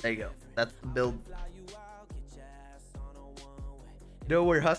There you go. That's the build. No, know where Husky